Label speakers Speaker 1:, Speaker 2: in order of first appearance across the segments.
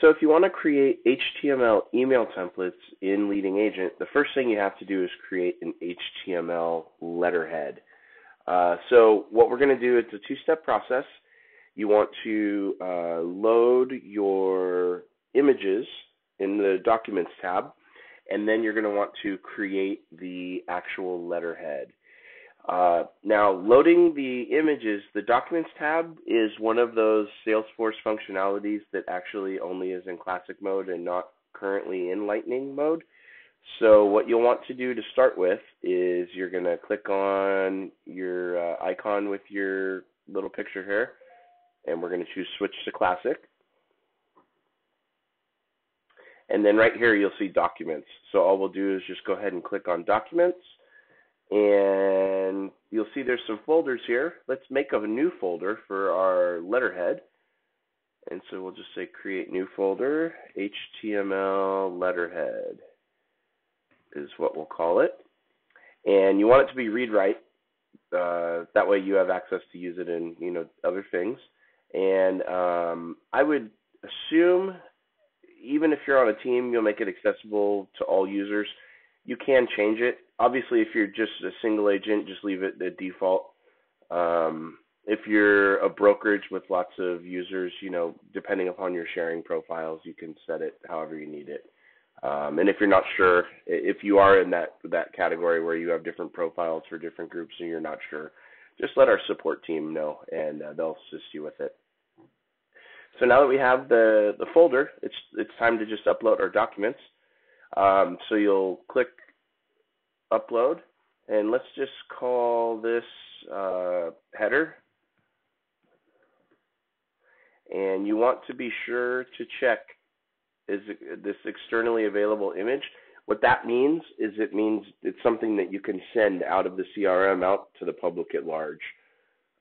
Speaker 1: So if you want to create HTML email templates in LeadingAgent, the first thing you have to do is create an HTML letterhead. Uh, so what we're going to do, it's a two-step process. You want to uh, load your images in the Documents tab, and then you're going to want to create the actual letterhead. Uh, now, loading the images, the Documents tab is one of those Salesforce functionalities that actually only is in Classic mode and not currently in Lightning mode. So what you'll want to do to start with is you're going to click on your uh, icon with your little picture here, and we're going to choose Switch to Classic. And then right here, you'll see Documents. So all we'll do is just go ahead and click on Documents and you'll see there's some folders here. Let's make a new folder for our letterhead. And so we'll just say create new folder, HTML letterhead is what we'll call it. And you want it to be read write. Uh, that way you have access to use it in you know other things. And um, I would assume even if you're on a team, you'll make it accessible to all users. You can change it obviously, if you're just a single agent, just leave it the default. Um, if you're a brokerage with lots of users, you know, depending upon your sharing profiles, you can set it however you need it. Um, and if you're not sure, if you are in that that category where you have different profiles for different groups and you're not sure, just let our support team know, and uh, they'll assist you with it. So now that we have the the folder, it's it's time to just upload our documents. Um, so you'll click upload. And let's just call this uh, header. And you want to be sure to check is this externally available image. What that means is it means it's something that you can send out of the CRM out to the public at large.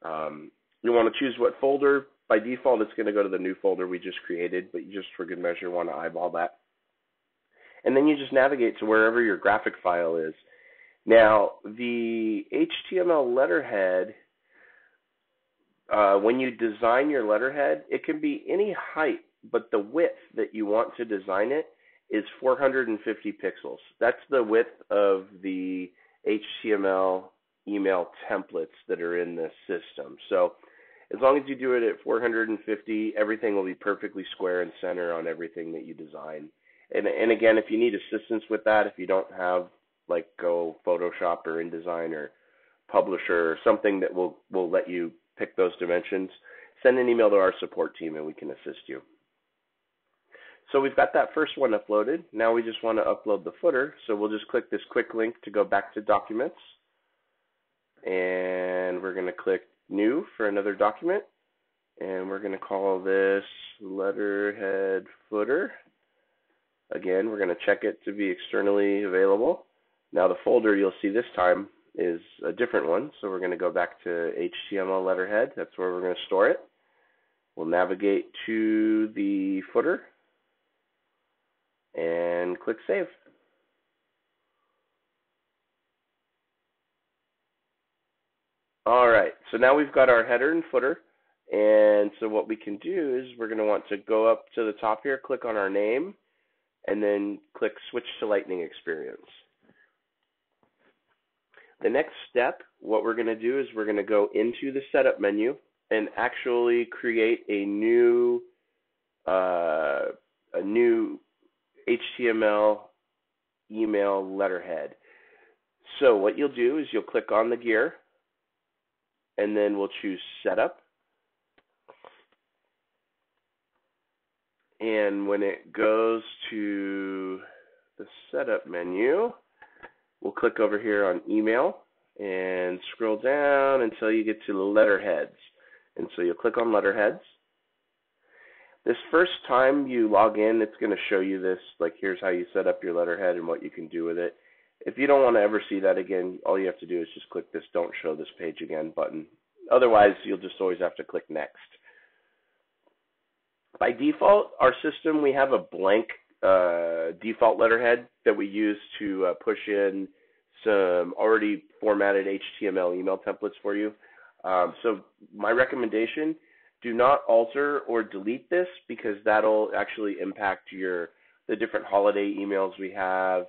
Speaker 1: Um, you want to choose what folder. By default, it's going to go to the new folder we just created, but you just for good measure want to eyeball that. And then you just navigate to wherever your graphic file is. Now, the HTML letterhead, uh, when you design your letterhead, it can be any height, but the width that you want to design it is 450 pixels. That's the width of the HTML email templates that are in the system. So as long as you do it at 450, everything will be perfectly square and center on everything that you design. And, and again, if you need assistance with that, if you don't have like go Photoshop or InDesign or Publisher or something that will will let you pick those dimensions, send an email to our support team and we can assist you. So we've got that first one uploaded. Now we just want to upload the footer. So we'll just click this quick link to go back to documents. And we're going to click new for another document. And we're going to call this letterhead footer. Again, we're going to check it to be externally available. Now the folder you'll see this time is a different one, so we're going to go back to HTML letterhead. That's where we're going to store it. We'll navigate to the footer and click Save. All right, so now we've got our header and footer. And so what we can do is we're going to want to go up to the top here, click on our name, and then click Switch to Lightning Experience. The next step, what we're going to do is we're going to go into the setup menu and actually create a new uh, a new HTML email letterhead. So what you'll do is you'll click on the gear and then we'll choose setup. And when it goes to the setup menu, we'll click over here on email and scroll down until you get to letterheads. And so you'll click on letterheads. This first time you log in, it's going to show you this, like here's how you set up your letterhead and what you can do with it. If you don't want to ever see that again, all you have to do is just click this don't show this page again button. Otherwise, you'll just always have to click next. By default, our system, we have a blank uh, default letterhead that we use to uh, push in some already formatted HTML email templates for you. Um, so my recommendation do not alter or delete this because that'll actually impact your the different holiday emails we have.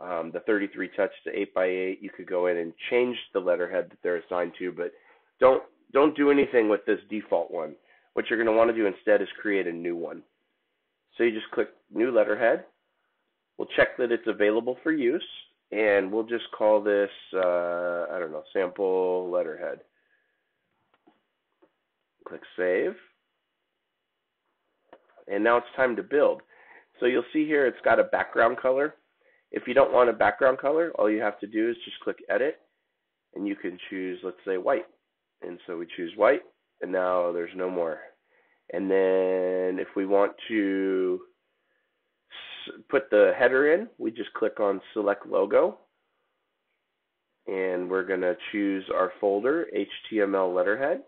Speaker 1: Um, the 33 touch to 8x8, you could go in and change the letterhead that they're assigned to, but don't don't do anything with this default one. What you're going to want to do instead is create a new one. So you just click new letterhead. We'll check that it's available for use, and we'll just call this, uh, I don't know, sample letterhead. Click Save. And now it's time to build. So you'll see here it's got a background color. If you don't want a background color, all you have to do is just click Edit, and you can choose, let's say, white. And so we choose white, and now there's no more. And then if we want to put the header in, we just click on Select Logo, and we're going to choose our folder, HTML letterhead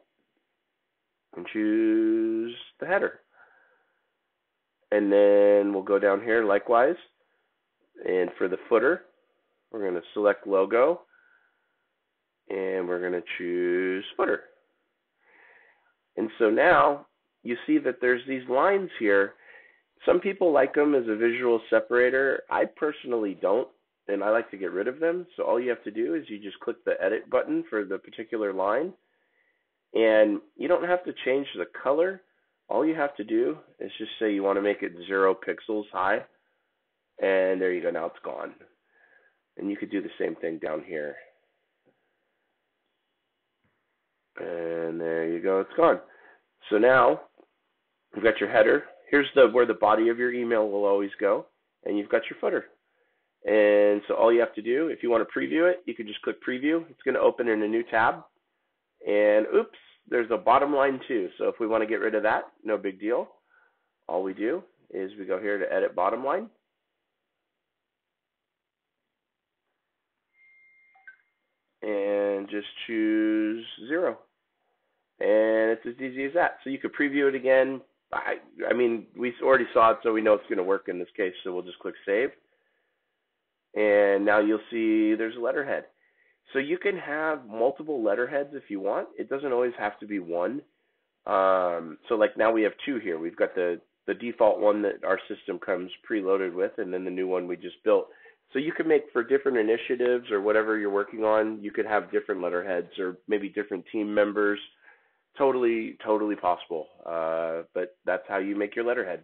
Speaker 1: and choose the header. And then we'll go down here likewise. And for the footer, we're going to select logo and we're going to choose footer. And so now you see that there's these lines here. Some people like them as a visual separator. I personally don't, and I like to get rid of them. So all you have to do is you just click the edit button for the particular line and you don't have to change the color. All you have to do is just say you want to make it zero pixels high. And there you go. Now it's gone. And you could do the same thing down here. And there you go. It's gone. So now you've got your header. Here's the where the body of your email will always go. And you've got your footer. And so all you have to do, if you want to preview it, you can just click preview. It's going to open in a new tab. And oops, there's a bottom line too. So if we want to get rid of that, no big deal. All we do is we go here to edit bottom line. And just choose zero. And it's as easy as that. So you could preview it again. I, I mean, we already saw it, so we know it's going to work in this case. So we'll just click save. And now you'll see there's a letterhead. So you can have multiple letterheads if you want. It doesn't always have to be one. Um, so like now we have two here. We've got the the default one that our system comes preloaded with, and then the new one we just built. So you can make for different initiatives or whatever you're working on. You could have different letterheads or maybe different team members. Totally, totally possible. Uh, but that's how you make your letterhead.